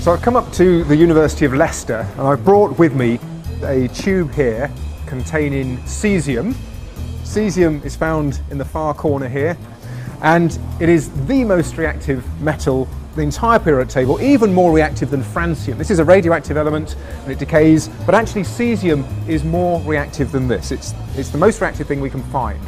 So I've come up to the University of Leicester and I've brought with me a tube here containing cesium. Cesium is found in the far corner here and it is the most reactive metal the entire periodic table, even more reactive than francium. This is a radioactive element and it decays, but actually cesium is more reactive than this. It's, it's the most reactive thing we can find.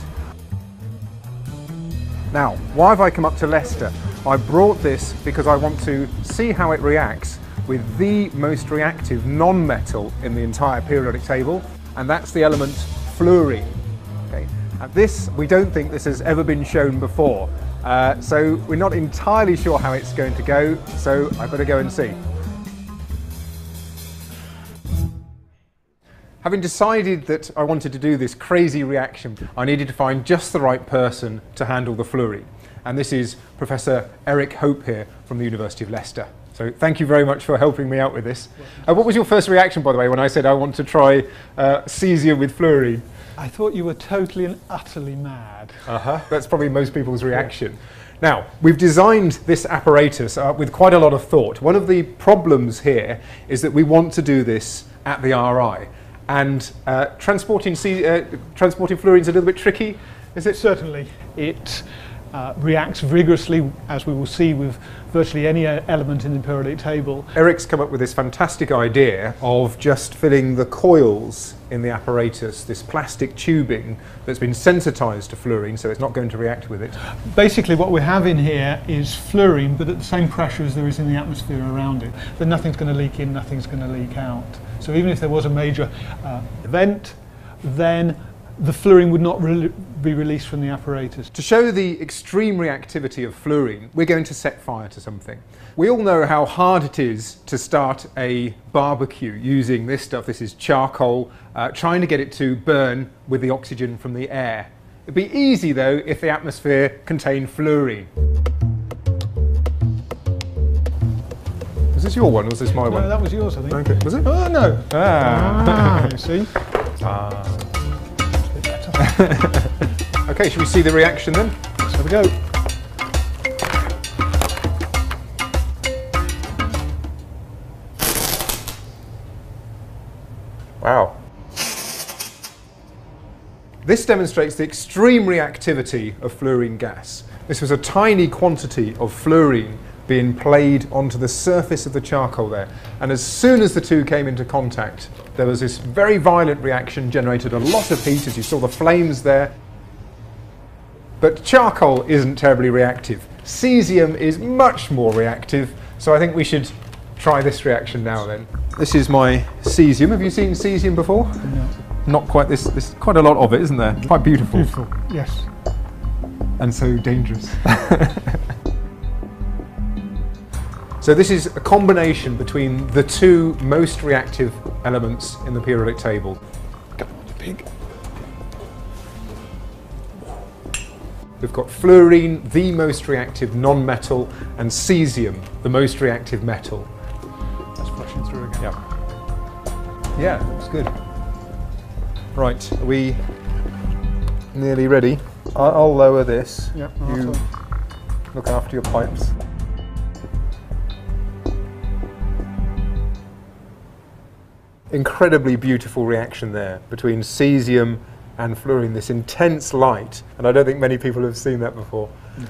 Now, why have I come up to Leicester? I brought this because I want to see how it reacts with the most reactive non-metal in the entire periodic table, and that's the element fluorine. Okay? And this, we don't think this has ever been shown before. Uh, so we're not entirely sure how it's going to go, so I better go and see. Having decided that I wanted to do this crazy reaction, I needed to find just the right person to handle the fluorine. And this is Professor Eric Hope here from the University of Leicester. So thank you very much for helping me out with this. Uh, what was your first reaction, by the way, when I said I want to try uh, cesium with fluorine? I thought you were totally and utterly mad. Uh-huh. That's probably most people's reaction. Now, we've designed this apparatus uh, with quite a lot of thought. One of the problems here is that we want to do this at the RI. And uh, transporting, uh, transporting fluorine is a little bit tricky, is it? Certainly. It uh, reacts vigorously, as we will see with virtually any uh, element in the periodic table. Eric's come up with this fantastic idea of just filling the coils in the apparatus, this plastic tubing that's been sensitized to fluorine, so it's not going to react with it. Basically, what we have in here is fluorine, but at the same pressure as there is in the atmosphere around it. Then nothing's going to leak in, nothing's going to leak out. So even if there was a major uh, event, then the fluorine would not re be released from the apparatus. To show the extreme reactivity of fluorine, we're going to set fire to something. We all know how hard it is to start a barbecue using this stuff. This is charcoal, uh, trying to get it to burn with the oxygen from the air. It'd be easy though if the atmosphere contained fluorine. Was this your one or was this my no, one? No, that was yours, I think. Okay. Was it? Oh, no. Ah. ah you see? Ah. okay, should we see the reaction then? Let's have a go. Wow. This demonstrates the extreme reactivity of fluorine gas. This was a tiny quantity of fluorine being played onto the surface of the charcoal there. And as soon as the two came into contact, there was this very violent reaction, generated a lot of heat, as you saw the flames there. But charcoal isn't terribly reactive. Cesium is much more reactive, so I think we should try this reaction now then. This is my cesium. Have you seen cesium before? No. Not quite this, this quite a lot of it, isn't there? Quite beautiful. Beautiful, yes. And so dangerous. So this is a combination between the two most reactive elements in the periodic table. Pig. We've got fluorine, the most reactive non-metal, and cesium, the most reactive metal. That's flushing through again. Yeah. Yeah, looks good. Right, are we nearly ready? I'll, I'll lower this. Yeah, you look after your pipes. Incredibly beautiful reaction there between cesium and fluorine, this intense light, and I don't think many people have seen that before. Mm.